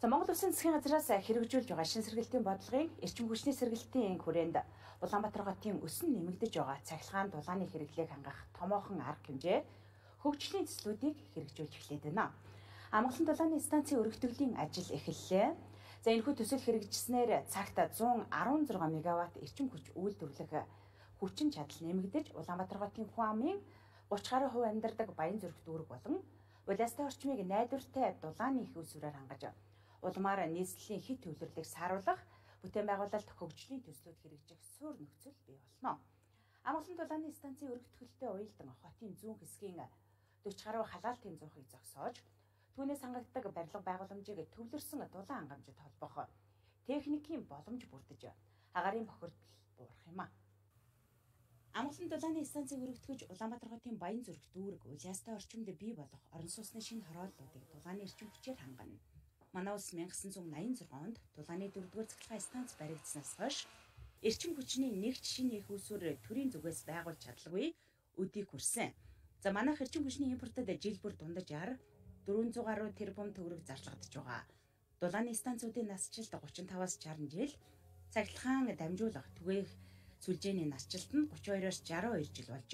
За Монгол Улсын засгийн газраас хэрэгжүүлж байгаа шин сэргэлтийн бодлогын эрчим хүчний сэргэлтийн хүрээнд Улаанбаатар хотын өсөн нэмэгдэж байгаа цахилгаан дулааны хэрэглээг хангах томоохон арга хэмжээ хөгжлийн төслүүдийг хэрэгжүүлж эхлээд байна. Амгалан дулааны станцын өргөтгөлийн ажил эхэллээ. За энэхүү төсөл хэрэгжснээр цагт 116 мегаватт эрчим хүч үйлдвэрлэх хүчин чадал нэмэгдэж Улаанбаатар хотын хүн амын 30 гаруй хувь амьдардаг Баян зүрх дүүрэг болон улаастай орчмыг найдвартай дулааны их усүрээр хангаж улмаар нийслэлийн хит төвлөрлийг сааруулах бүтээн байгуулалт хөгжлийн төслүүд хэрэгжих суурь нөхцөл бий болно. Амгалан дулааны станцын өргөтгөлтэй уялдан хотын зүүн хэсгийн 40 гаруй халаалтын зуухыг зогсоож түүнээс хангагддаг барилга байгууламжийг төвлөрсөн дулаан хангамжид холбох техникийн боломж бүрдэж агарын бохирдол буурах юм а. Амгалан дулааны станцыг өргөтгөж Улаанбаатар хотын Баян зүрх дүүрэг улаастай орчимд бий болох орон сууцны шинэ хорооллуудыг дулааны эрчим хүчээр хангана. Манай улс 1986 онд дулааны 4-р цахилгаан станц баригдсанаас хойш эрчим хүчний нэгж шинэ их усүр төрийн зүгээс байгуулж чадлагүй өдийг хүрсэн. За манайх эрчим хүчний импортод жил бүр дундаж 400 гаруй тэрбум төгрөг зарлагдж байгаа. Дулааны станцуудын насжилт 35-аас 60 жил, цахилгаан дамжуулах түгээх сүлжээний насжилт нь 32-оос 62 жил болж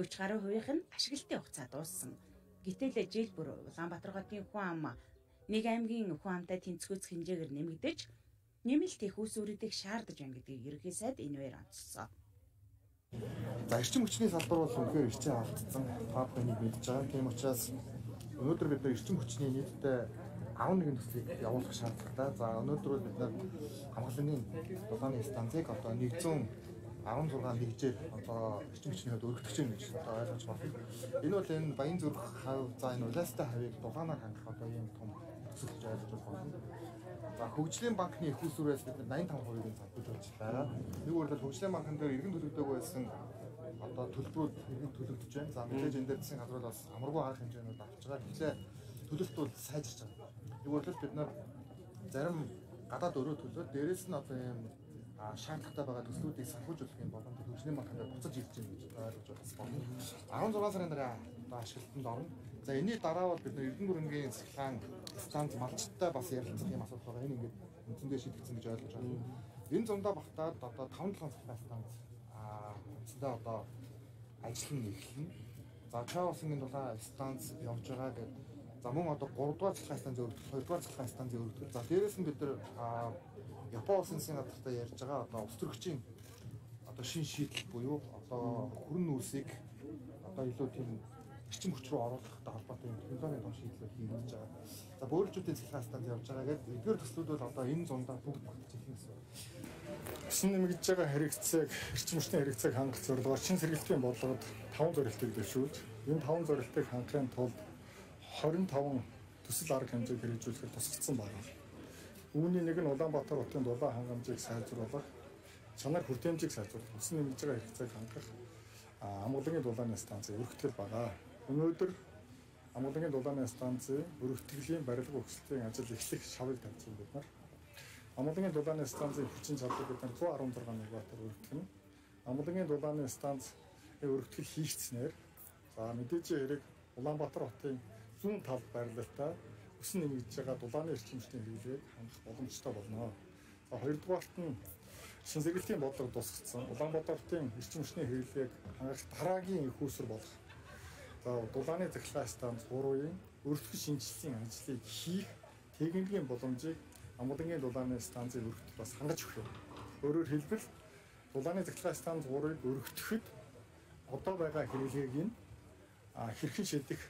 40 гаруй хувийнх нь ашиглалтын хугацаа дууссан. Гэтэл жил бүр Улаанбаатар хотын хүн ам нэг аймгийн хүн амтай тэнцвүүц хэмжээгээр нэмэгдэж нэмэлт их ус үрүүдийг шаардаж байна гэдгийг ерөнхий сайд энэвэр онцлсон. За эрчим хүчний салбар бол үнэхээр ирчээ алдсан. Та бүхэнийг мэдж байгаа. Тийм учраас өнөөдөр бид эрчим хүчний нийтдээ 11 төслийг явуулах шаардлагатай. За өнөөдөр бол бид нар хамгааллын дулааны станцыг одоо 100 16 нэгжээр одоо эрчим хүчний хувьд өргөдөгч юм гэж одоо ойлгож байна. Энэ бол энэ баян зүрх хав за энэ улаастай хавийг дулаанаар хангах одоо ийм том гэж ойлгож байна. За хөгжлийн банкны их усүрээс бид 85%-ийг залбирж ажиллаа. Нэг үгээр хөгжлийн банкн дээр иргэн төлөгдөг байсан одоо төлбөрүүд иргэн төлөгдөж байна. За мэдээж энэ дээр засгийн газар бас амаргүй арга хэмжээнүүд авч байгаа. Тэгэхээр төлөлт бол сайжирч байгаа. Нэг үгээр бид нар зарим гадаад өрөө төлөө дээрэс нь одоо ийм шаардлагатай байгаа төслүүдийг санхүүжүүлэх юм боломж хөгжлийн банкнд буцаж ирж байна гэж ойлгож байна. 16 сарын дараа ашиглалтанд орно. За энэний дараа бол бид нэр Эрдэнэ бүрэнгийн цахилгаан станц малчттай бас ярилцах юм асуудал байгаа. Энэ ингээд үндсэндээ шийдэгдсэн гэж ойлгож байна. Энэ зундаа багтаад одоо 5 7 цахилгаан станц аа үндсэндээ одоо ажил нь эхэлнэ. За Чаосын дулаан станц явж байгаа гэдэг За мөн одоо 3 дугаар цахилгаан станц өргөдөл, 2 дугаар цахилгаан станц өргөдөл. За дээрэс нь бид нар Япон улсын газартай ярьж байгаа одоо ус төрөгчийн одоо шин шийдэл буюу одоо хүрэн нүрсийг одоо илүү тийм эрчим хүч рүү оруулахтай холбоотой юм технологийн том шийдлүүд хийгдэж байгаа. За бөөлжүүдийн цахилгаан станц явж байгаа гэдэг эдгээр төслүүд бол одоо энэ зундаа бүгд багтаж ирэх гэсэн. Шин нэмэгдэж байгаа хэрэгцээг эрчим хүчний хэрэгцээг хангах зорилгоор шин сэргээлтийн бодлогод 5 зорилтыг дэвшүүлж энэ 5 зорилтыг хангахын тулд 25 төсөл арга хэмжээг хэрэгжүүлэхэд тусгацсан байна. Үүний нэг нь Улаанбаатар хотын дулаан хангамжийг сайжруулах, чанар хүртээмжийг сайжруулах, өсөн нэмж байгаа хэрэгцээг хангах амгалангийн дулааны станцын өргөтгөл байгаа. Өнөөдөр амгалангийн дулааны станцын өргөтгөлийн барилга өгсөлтийн ажил эхлэх шавыг тавьсан бид нар. Амгалангийн дулааны станцын хүчин чадлыг бид нар 116 мегаваттаар өргөтгөн. Амгалангийн дулааны станц өргөтгөл хийгдснээр за мэдээж хэрэг Улаанбаатар хотын зүүн тал байрлалтай өсөн нэмэгдэж байгаа дулааны эрчимчдийн хэрэглээг хангах боломжтой болно. За хоёрдугаарт нь шин сэргэлтийн бодлого тусгацсан Улаанбаатарын эрчимчдийн хэрэглээг хангах дараагийн их усэр болох за дулааны захилгаан станц 3-ын өртгөх шинжилгээний ажлыг хийх техникийн боломжийг Амгалангийн дулааны станцыг өргөтөх бас хангаж өгөх юм. Өөрөөр хэлбэл дулааны захилгаан станц 3-ыг өргөтөхөд одоо байгаа хэрэглээг нь хэрхэн шийдэх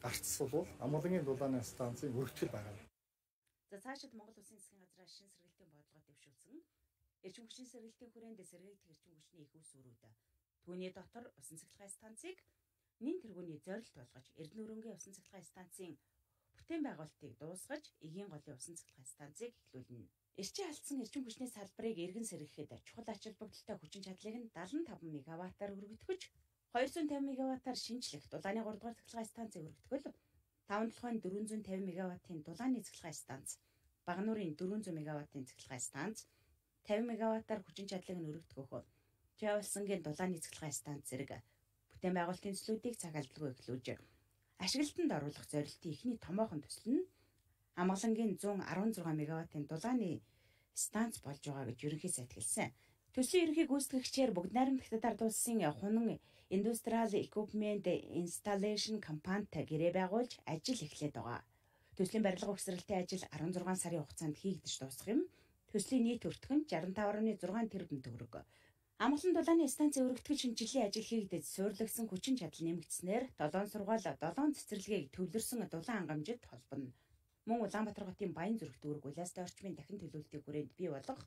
гарцс бол Амгалангийн дулааны станцын өргөтгөл байгаа. За цаашид Монгол Улсын засгийн газраас шин сэргэлтийн бодлого дэвшүүлсэн. Эрчим хүчний сэргэлтийн хүрээнд сэргээгдэх эрчим хүчний их ус өрүүд түүний дотор усан цахилгаан станцыг нин тэргүүний зорилт болгож Эрдэнэ өрөнгөний усан цахилгаан станцын бүтээн байгуулалтыг дуусгаж эгийн голын усан цахилгаан станцыг эхлүүлнэ. Эрчим алдсан эрчим хүчний салбарыг эргэн сэргэхэд чухал ач холбогдолтой хүчин чадлыг нь 75 мегаваттаар өргөтгөж 250 мегаваттаар шинжлэх дулааны 3 дугаар цахилгаан станцыг өргөтгөл 5 толгойн 450 мегаваттын дулааны цахилгаан станц, Багнуурын 400 мегаваттын цахилгаан станц, 50 мегаваттаар хүчин чадлыг нь өргөтгөх Чавалсангийн дулааны цахилгаан станц зэрэг бүтээн байгуулалтын төслүүдийг цаг алдалгүй эхлүүлж ашиглалтанд оруулах зорилтын эхний томоохон төсөл нь Амгалангийн 116 мегаваттын дулааны станц болж байгаа гэж ерөнхий сайд хэлсэн. Төслийн ерөнхий гүйцэтгэгчээр бүгд найрамдагтад ардуулсан хунан Industrial Equipment Installation компанитай гэрээ байгуулж ажил эхлээд байгаа. Төслийн барилга ухсралтай ажил 16 сарын хугацаанд хийгдэж дуусах юм. Төслийн нийт өртгөн 65.6 тэрбум төгрөг. Амгалан дулааны станцын өргөтгөл шинжилгээ ажил хийгдэж суйрлагдсан хүчин чадал нэмэгдснээр 7 сургаал 7 цэцэрлэгийг төвлөрсөн дулаан хангамжид холбоно. Мөн Улаанбаатар хотын Баян зүрх дүүрэг улаастай орчмын дахин төлөвлөлтийн хүрээнд бий болгох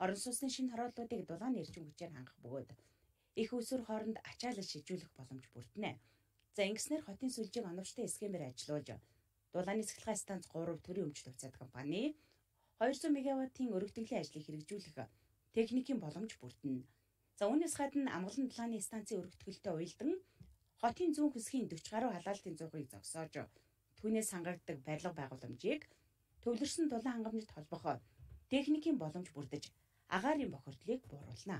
орон сууцны шинэ хорооллуудыг дулааны эрчим хүчээр хангах бөгөөд их усүр хооронд ачаалал шижүүлэх боломж бүрдэнэ. За ингэснээр хотын сүлжээг оновчтой схемээр ажилуулж дулааны цахилгаан станц 3 төрийн өмчт хувьцаат компани 200 мегаваттын өргөдөглийн ажлыг хэрэгжүүлэх техникийн боломж бүрдэнэ. За үүнээс гадна амгалан дулааны станцын өргөтгөлтөд уялдан хотын зүүн хэсгийн 40 гаруй халаалтын зуухыг зогсоож түүнээс хангагддаг барилга байгууламжийг төвлөрсөн дулаан хангамжид холбох техникийн боломж бүрдэж агаарын бохирдлыг бууруулна.